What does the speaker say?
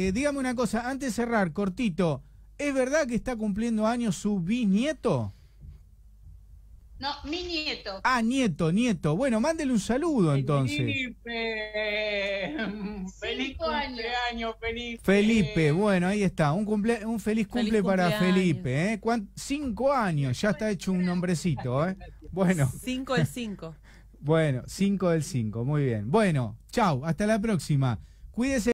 Eh, dígame una cosa, antes de cerrar, cortito, ¿es verdad que está cumpliendo años su bisnieto? No, mi nieto. Ah, nieto, nieto. Bueno, mándele un saludo entonces. Felipe. Feliz Cinco cumpleaños, Felipe. Felipe, bueno, ahí está. Un, cumple, un feliz cumple para. Felipe. ¿eh? Cinco años, ya está hecho un nombrecito. ¿eh? Bueno, cinco del cinco bueno, cinco del cinco, muy bien. Bueno, chau, hasta la próxima. Cuídese.